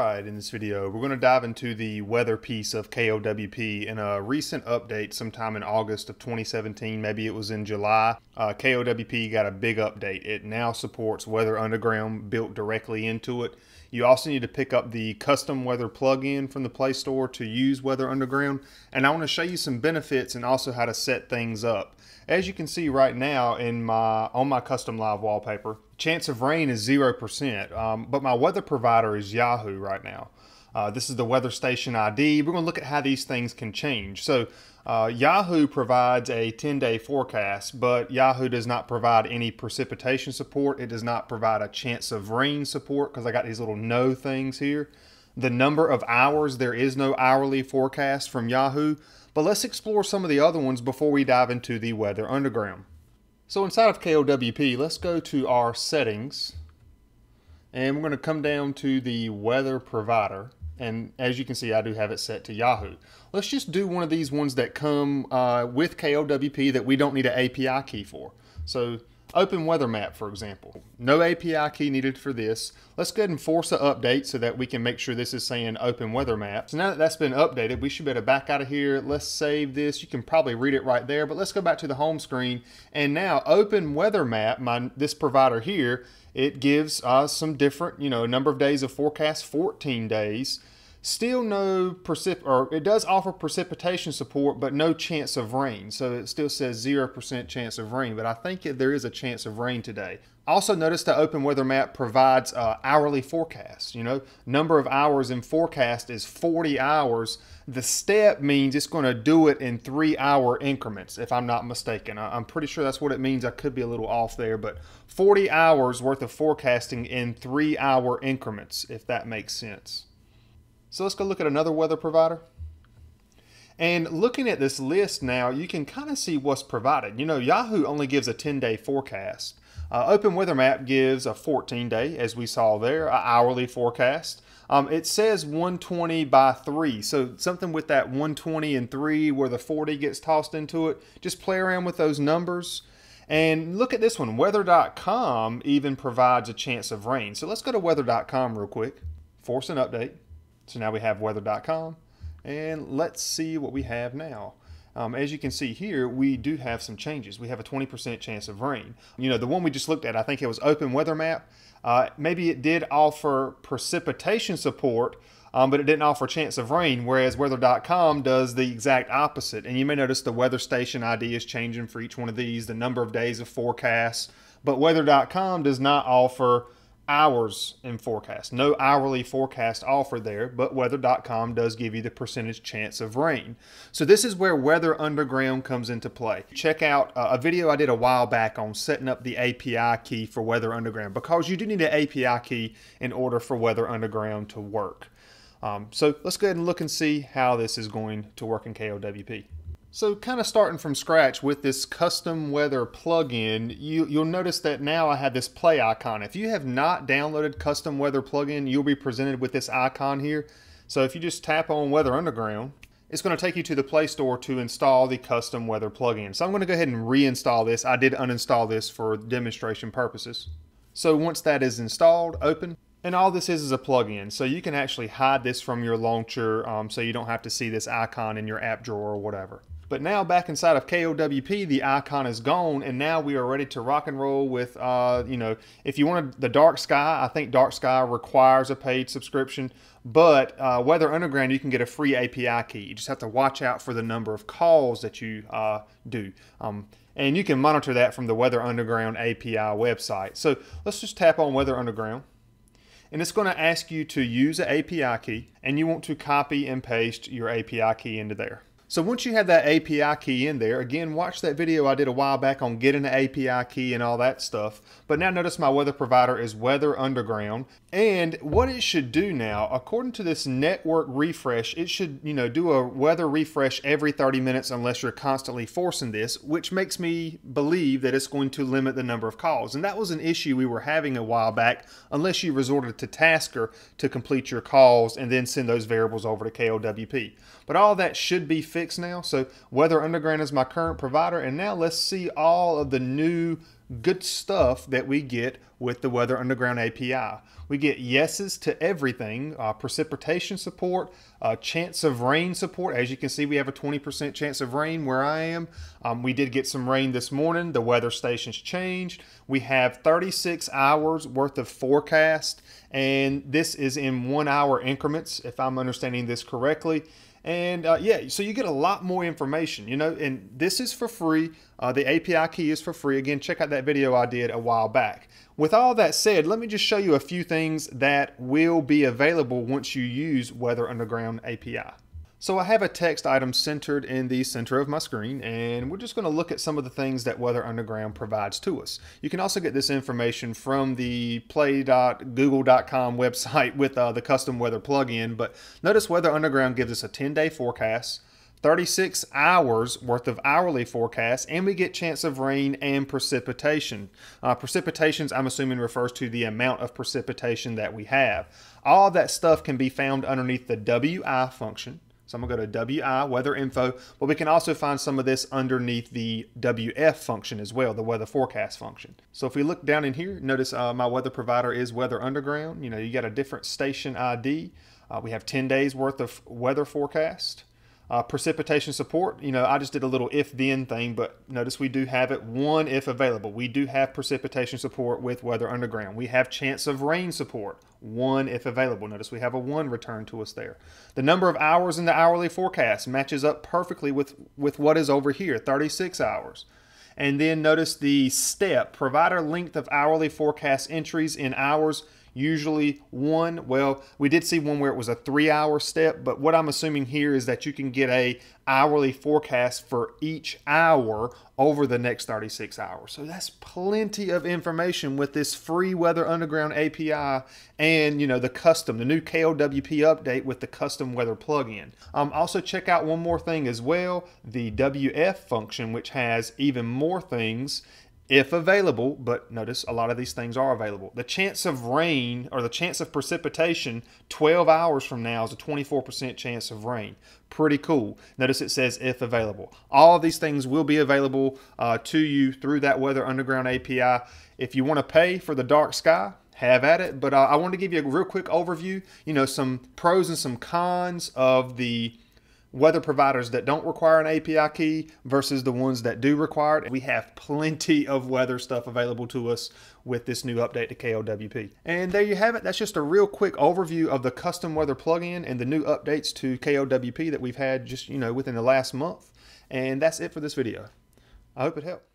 In this video we're going to dive into the weather piece of KLWP. In a recent update sometime in August of 2017, maybe it was in July, uh, KLWP got a big update. It now supports Weather Underground built directly into it. You also need to pick up the Kustom weather plugin from the Play Store to use Weather Underground. And I want to show you some benefits and also how to set things up. As you can see right now in my on my Kustom live wallpaper, chance of rain is 0%, um, but my weather provider is Yahoo right now. Uh, this is the weather station ID. We're going to look at how these things can change. So uh, Yahoo provides a 10-day forecast, but Yahoo does not provide any precipitation support. It does not provide a chance of rain support because I got these little no things here. The number of hours, there is no hourly forecast from Yahoo. But let's explore some of the other ones before we dive into the Weather Underground. So inside of KLWP, let's go to our settings and we're going to come down to the weather provider. And as you can see, I do have it set to Yahoo. Let's just do one of these ones that come uh, with KLWP that we don't need an API key for. So Open Weather Map, for example. No API key needed for this. Let's go ahead and force an update so that we can make sure this is saying Open Weather Map. So now that that's been updated, we should be able to back out of here. Let's save this. You can probably read it right there, but let's go back to the home screen. And now Open Weather Map, my, this provider here, it gives us some different, you know, number of days of forecast, 14 days. Still no precip or it does offer precipitation support, but no chance of rain. So it still says 0% chance of rain, but I think there is a chance of rain today. Also notice the open weather map provides uh, hourly forecast. You know, number of hours in forecast is 40 hours. The step means it's going to do it in three hour increments, if I'm not mistaken. I'm pretty sure that's what it means. I could be a little off there, but 40 hours worth of forecasting in three hour increments, if that makes sense. So let's go look at another weather provider. And looking at this list now, you can kind of see what's provided. You know, Yahoo only gives a 10-day forecast. Uh, Open Weather Map gives a 14-day, as we saw there, an hourly forecast. Um, it says 120 by 3, so something with that 120 and 3 where the 40 gets tossed into it. Just play around with those numbers. And look at this one. Weather.com even provides a chance of rain. So let's go to weather.com real quick. Force an update. So now we have weather.com and let's see what we have now. Um, as you can see here, we do have some changes. We have a 20% chance of rain. You know, the one we just looked at, I think it was Open Weather Map. Uh, maybe it did offer precipitation support, um, but it didn't offer chance of rain, whereas weather.com does the exact opposite. And you may notice the weather station ID is changing for each one of these, the number of days of forecast, but weather.com does not offer hours in forecast. No hourly forecast offered there, but weather.com does give you the percentage chance of rain. So this is where Weather Underground comes into play. Check out uh, a video I did a while back on setting up the API key for Weather Underground because you do need an API key in order for Weather Underground to work. Um, so let's go ahead and look and see how this is going to work in KLWP. So kind of starting from scratch with this Kustom weather plugin, you, you'll notice that now I have this play icon. If you have not downloaded Kustom weather plugin, you'll be presented with this icon here. So if you just tap on Weather Underground, it's going to take you to the Play Store to install the Kustom weather plugin. So I'm going to go ahead and reinstall this. I did uninstall this for demonstration purposes. So once that is installed, open. And all this is is a plugin, so you can actually hide this from your launcher um, so you don't have to see this icon in your app drawer or whatever. But now back inside of KLWP, the icon is gone, and now we are ready to rock and roll with, uh, you know, if you wanted the Dark Sky, I think Dark Sky requires a paid subscription, but uh, Weather Underground, you can get a free API key. You just have to watch out for the number of calls that you uh, do. Um, and you can monitor that from the Weather Underground API website. So let's just tap on Weather Underground and it's going to ask you to use an API key and you want to copy and paste your API key into there. So once you have that API key in there, again, watch that video I did a while back on getting the API key and all that stuff. But now notice my weather provider is Weather Underground. And what it should do now, according to this network refresh, it should, you know, do a weather refresh every 30 minutes unless you're constantly forcing this, which makes me believe that it's going to limit the number of calls. And that was an issue we were having a while back, unless you resorted to Tasker to complete your calls and then send those variables over to KLWP. But all that should be fixed now. So Weather Underground is my current provider. And now let's see all of the new good stuff that we get with the Weather Underground API. We get yeses to everything, uh, precipitation support, uh, chance of rain support. As you can see, we have a 20% chance of rain where I am. Um, we did get some rain this morning. The weather station's changed. We have 36 hours worth of forecast, and this is in one hour increments, if I'm understanding this correctly. And uh, yeah, so you get a lot more information, you know, and this is for free. Uh, the API key is for free. Again, check out that video I did a while back. With all that said, let me just show you a few things that will be available once you use Weather Underground API. So I have a text item centered in the center of my screen and we're just going to look at some of the things that Weather Underground provides to us. You can also get this information from the play.google.com website with uh, the Kustom weather plugin, but notice Weather Underground gives us a 10-day forecast, 36 hours worth of hourly forecast, and we get chance of rain and precipitation. Uh, precipitations, I'm assuming, refers to the amount of precipitation that we have. All that stuff can be found underneath the WI function. So I'm to go to WI, weather info, but we can also find some of this underneath the WF function as well, the weather forecast function. So if we look down in here, notice uh, my weather provider is Weather Underground. You know, you got a different station ID. Uh, we have 10 days worth of weather forecast. Uh, precipitation support, you know, I just did a little if then thing, but notice we do have it one if available. We do have precipitation support with Weather Underground. We have chance of rain support, one if available. Notice we have a one return to us there. The number of hours in the hourly forecast matches up perfectly with, with what is over here, 36 hours. And then notice the step, provider length of hourly forecast entries in hours usually one. Well we did see one where it was a three hour step but what i'm assuming here is that you can get a hourly forecast for each hour over the next 36 hours. So that's plenty of information with this free weather underground api and you know the custom the new klwp update with the Kustom weather plugin. Um, also check out one more thing as well the wf function which has even more things if available, but notice a lot of these things are available. The chance of rain or the chance of precipitation 12 hours from now is a 24% chance of rain. Pretty cool. Notice it says if available. All of these things will be available uh, to you through that Weather Underground API. If you want to pay for the dark sky, have at it. But uh, I want to give you a real quick overview, you know, some pros and some cons of the weather providers that don't require an API key versus the ones that do require it. We have plenty of weather stuff available to us with this new update to KLWP. And there you have it. That's just a real quick overview of the Kustom weather plugin and the new updates to KLWP that we've had just, you know, within the last month. And that's it for this video. I hope it helped.